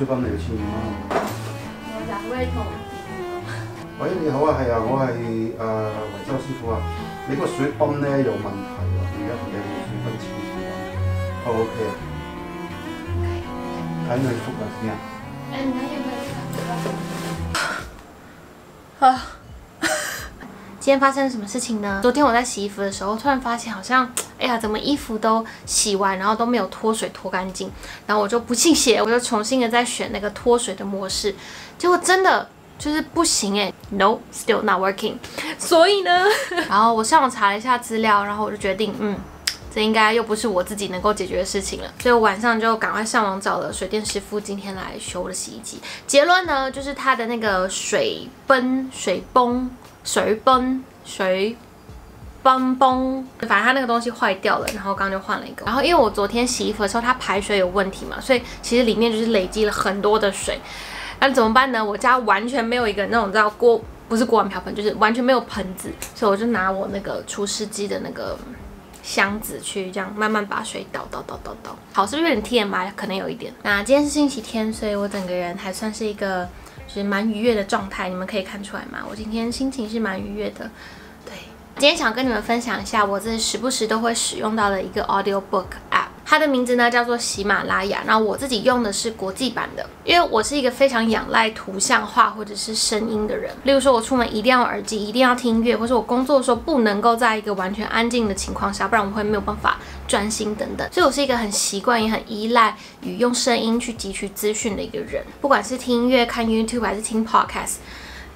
水泵嚟钱啊！我只胃痛，喂，你好啊，系啊，我系诶维修师傅啊。你个水泵咧有问题啊，而家同你水泵缠住咁。OK 啊？睇你幅啊先啊。诶，你一幅啊？啊！今天发生什么事情呢？昨天我在洗衣服的时候，突然发现好像。哎呀，怎么衣服都洗完，然后都没有脱水脱干净，然后我就不信邪，我就重新的再选那个脱水的模式，结果真的就是不行哎，no still not working。所以呢，然后我上网查了一下资料，然后我就决定，嗯，这应该又不是我自己能够解决的事情了，所以我晚上就赶快上网找了水电师傅今天来修我的洗衣机。结论呢，就是它的那个水泵、水泵、水泵、水。嘣嘣，反正它那个东西坏掉了，然后刚刚就换了一个。然后因为我昨天洗衣服的时候，它排水有问题嘛，所以其实里面就是累积了很多的水。那怎么办呢？我家完全没有一个那种叫锅，不是锅碗瓢盆，就是完全没有盆子，所以我就拿我那个除湿机的那个箱子去，这样慢慢把水倒倒倒倒倒。好，是不是有点 TMI？可能有一点。那今天是星期天，所以我整个人还算是一个就是蛮愉悦的状态，你们可以看出来吗？我今天心情是蛮愉悦的。今天想跟你们分享一下，我自己时不时都会使用到的一个 audiobook app，它的名字呢叫做喜马拉雅。然后我自己用的是国际版的，因为我是一个非常仰赖图像化或者是声音的人。例如说，我出门一定要耳机，一定要听音乐，或者我工作的时候不能够在一个完全安静的情况下，不然我会没有办法专心等等。所以我是一个很习惯也很依赖与用声音去汲取资讯的一个人，不管是听音乐、看 YouTube 还是听 podcast。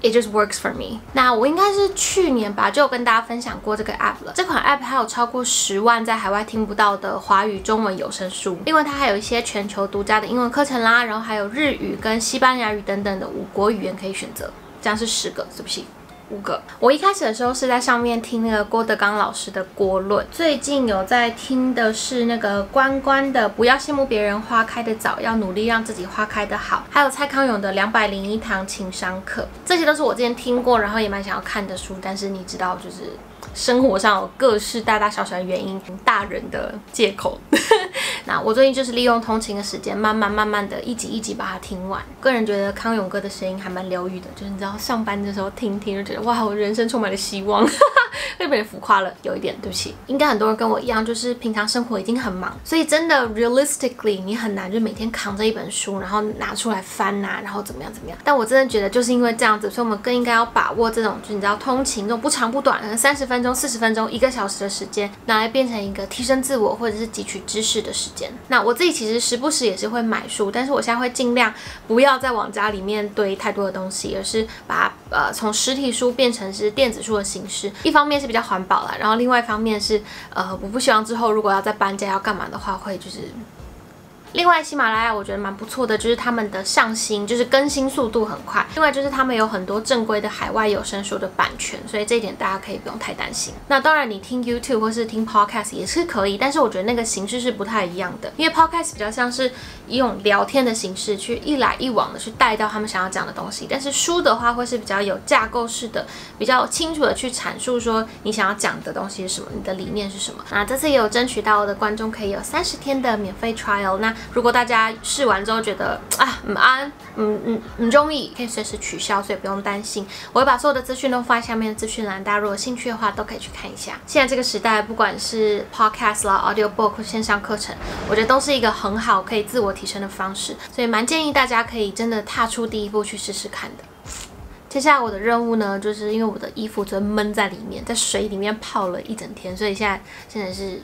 It just works for me。那我应该是去年吧，就有跟大家分享过这个 app 了。这款 app 还有超过十万在海外听不到的华语中文有声书，另外它还有一些全球独家的英文课程啦，然后还有日语跟西班牙语等等的五国语言可以选择。这样是十个，是不是？五个。我一开始的时候是在上面听那个郭德纲老师的《郭论》，最近有在听的是那个关关的《不要羡慕别人花开的早，要努力让自己花开的好》，还有蔡康永的《两百零一堂情商课》。这些都是我之前听过，然后也蛮想要看的书。但是你知道，就是生活上有各式大大小小的原因，大人的借口。那我最近就是利用通勤的时间，慢慢慢慢的一集一集把它听完。个人觉得康永哥的声音还蛮疗愈的，就是你知道上班的时候听听，就觉得哇，我人生充满了希望。会被人浮夸了，有一点对不起。应该很多人跟我一样，就是平常生活已经很忙，所以真的 realistically 你很难就每天扛着一本书，然后拿出来翻呐，然后怎么样怎么样。但我真的觉得就是因为这样子，所以我们更应该要把握这种，就是你知道通勤这种不长不短，三十分钟、四十分钟、一个小时的时间，拿来变成一个提升自我或者是汲取知识的时间。那我自己其实时不时也是会买书，但是我现在会尽量不要再往家里面堆太多的东西，而是把呃从实体书变成是电子书的形式，一方。方面是比较环保啦，然后另外一方面是，呃，我不希望之后如果要再搬家要干嘛的话，会就是。另外，喜马拉雅我觉得蛮不错的，就是他们的上新就是更新速度很快。另外就是他们有很多正规的海外有声书的版权，所以这一点大家可以不用太担心。那当然你听 YouTube 或是听 Podcast 也是可以，但是我觉得那个形式是不太一样的，因为 Podcast 比较像是用聊天的形式去一来一往的去带到他们想要讲的东西，但是书的话会是比较有架构式的，比较清楚的去阐述说你想要讲的东西是什么，你的理念是什么。那这次也有争取到的观众可以有三十天的免费 trial，那。如果大家试完之后觉得啊，唔安，唔唔唔中意，可以随时取消，所以不用担心。我会把所有的资讯都发在下面的资讯栏，大家如果有兴趣的话，都可以去看一下。现在这个时代，不管是 podcast 啦，audiobook 或线上课程，我觉得都是一个很好可以自我提升的方式，所以蛮建议大家可以真的踏出第一步去试试看的。接下来我的任务呢，就是因为我的衣服天闷在里面，在水里面泡了一整天，所以现在现在是。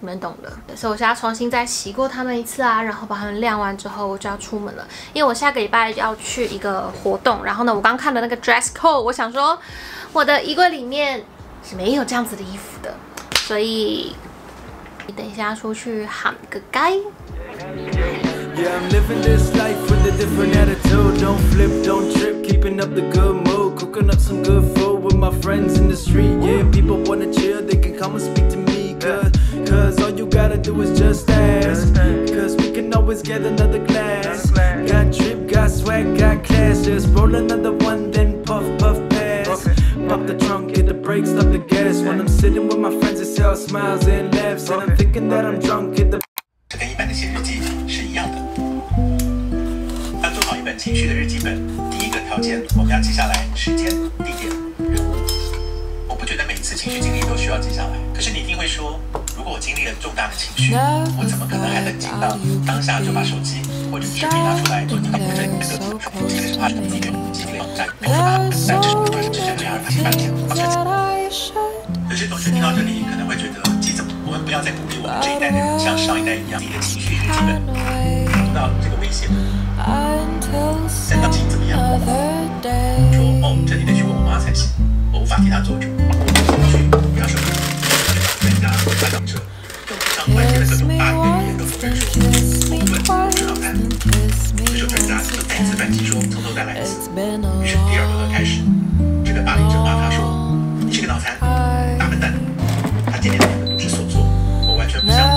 你们懂的，所以我要重新再洗过它们一次啊，然后把它们晾完之后，我就要出门了。因为我下个礼拜要去一个活动，然后呢，我刚看的那个 dress code，我想说我的衣柜里面是没有这样子的衣服的，所以你等一下出去喊个 guy。do is just ask. Cause we can always get another glass. Got drip, got swag, got class. Just roll another one, then puff, puff, pass. Pop the trunk, hit the brakes, stop the gas. When I'm sitting with my friends, it's all smiles and laughs. And I'm thinking that I'm drunk, hit the. 这跟一般的写日记是一样的。 本情绪的日记本，第一个条件我们要记下来时间、地点、人物。我不觉得每一次情绪经历都需要记下来，可是你一定会说， 果我经历了重大的情绪，我怎么可能还能紧张？当下就把手机或者拿出来，做你们或者们的同事，提前画出密卷，尽量在每但这是发生半天。有些同学听到这里可能会觉得，我们不要再鼓励我们这一代人像上一代一样，你的情绪基本到这个威胁。no.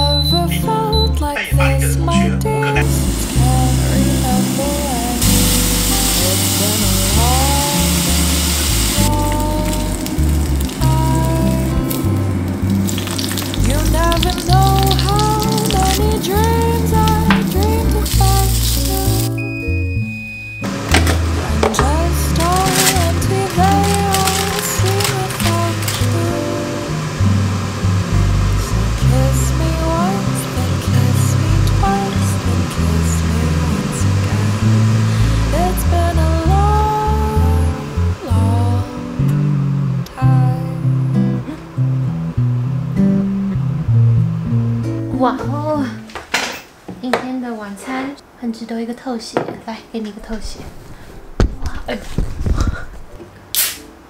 给你多一个透血，来，给你一个透血。哇，哎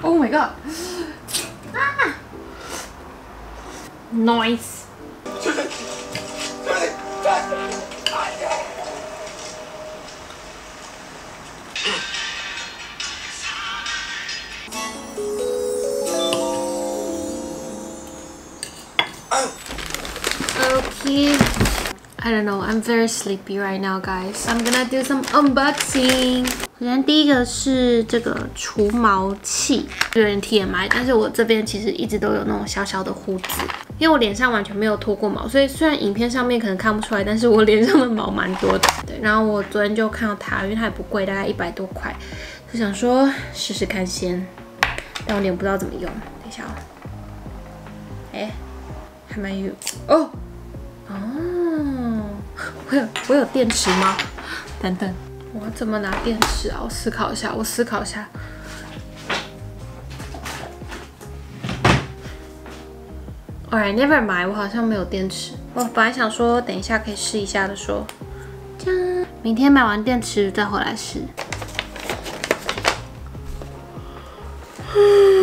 ，Oh my god！Nice。Okay。I don't know, I'm very sleepy right now, guys. I'm gonna do some unboxing. 首先第一个是这个除毛器，有点 T M I，但是我这边其实一直都有那种小小的胡子，因为我脸上完全没有脱过毛，所以虽然影片上面可能看不出来，但是我脸上的毛蛮多的。对，然后我昨天就看到它，因为它也不贵，大概一百多块，就想说试试看先。但我脸不知道怎么用，等一下哦。哎，还蛮有哦。哦。嗯，我有我有电池吗？等等，我怎么拿电池啊？我思考一下，我思考一下。哎，never 买，我好像没有电池。我本来想说等一下可以试一下的，说，明天买完电池再回来试。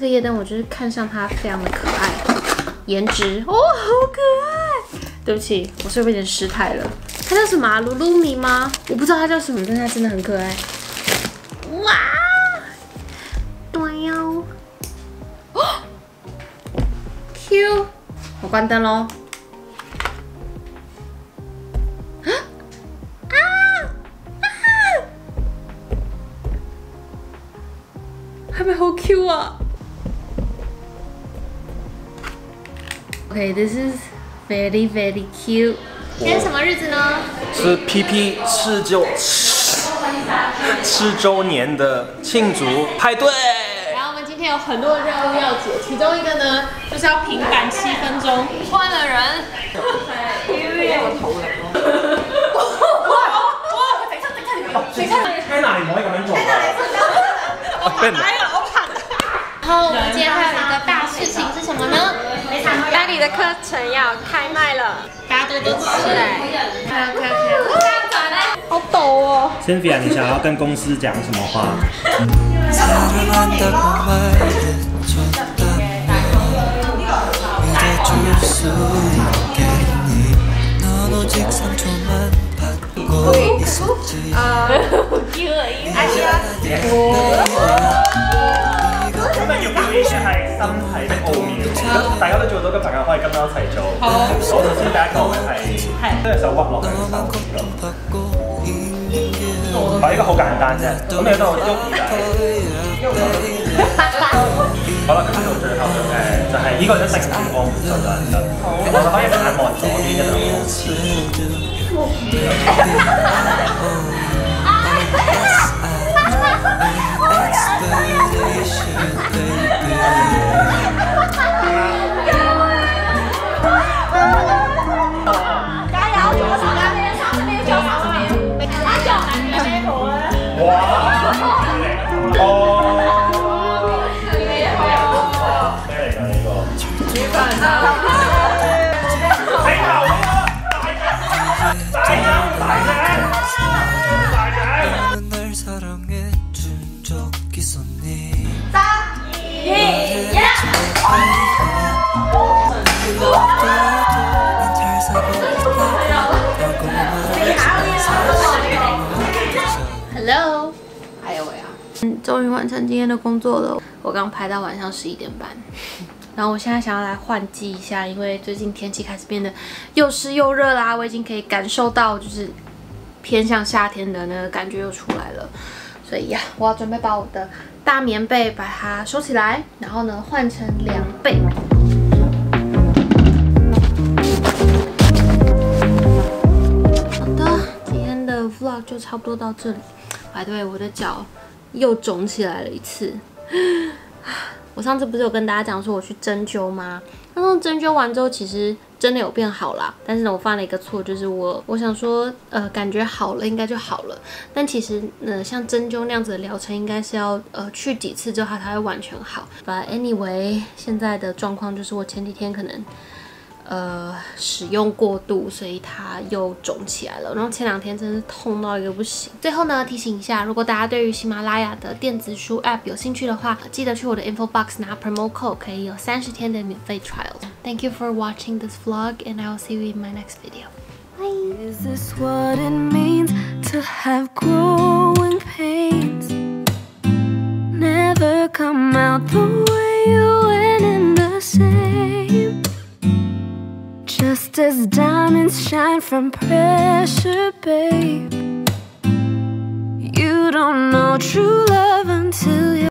这个夜灯，我就是看上它非常的可爱，颜值哦，好可爱！对不起，我是不是有点失态了？它叫是马鲁鲁米吗？我不知道它叫什么，但它真的很可爱。哇！对哦，哦，q 我关灯喽。啊啊啊！是好 Q 啊？Okay, this is very very cute。今天什么日子呢？是 PP 四周四周年的庆祝派对。然后我们今天有很多任务要解，其中一个呢就是要平板七分钟。换了人，讨厌。哈哈哈！哈哈了，我跑哈！然后我们今天还有一个大事情是什么呢？家里的课程要开卖了，大家都支持哎，看看看，好抖哦。c i n 你想要跟公司讲什么话？咁樣一齊做，我首先第一個咧係即係手屈落去收住唔係，依個好簡單啫，咁你都喺度喐嘅。好啦，咁到最後嘅就係依個一定唔過唔順啦，其實。我就開始難忘咗呢啲嘅。嗯，终于完成今天的工作了。我刚拍到晚上十一点半，然后我现在想要来换季一下，因为最近天气开始变得又湿又热啦，我已经可以感受到就是偏向夏天的那个感觉又出来了。所以呀，我要准备把我的大棉被把它收起来，然后呢换成凉被。好的，今天的 vlog 就差不多到这里。哎，对，我的脚。又肿起来了一次。我上次不是有跟大家讲说我去针灸吗？那针灸完之后，其实真的有变好啦。但是呢，我犯了一个错，就是我我想说，呃，感觉好了应该就好了。但其实，呃，像针灸那样子的疗程，应该是要呃去几次之后它才会完全好。But anyway，现在的状况就是我前几天可能。呃，使用过度，所以它又肿起来了。然后前两天真是痛到一个不行。最后呢，提醒一下，如果大家对于喜马拉雅的电子书 app 有兴趣的话，记得去我的 info box 拿 promo code，可以有三十天的免费 trial。Thank you for watching this vlog，and I'll see you in my next video. as diamonds shine from pressure, babe. You don't know true love until you.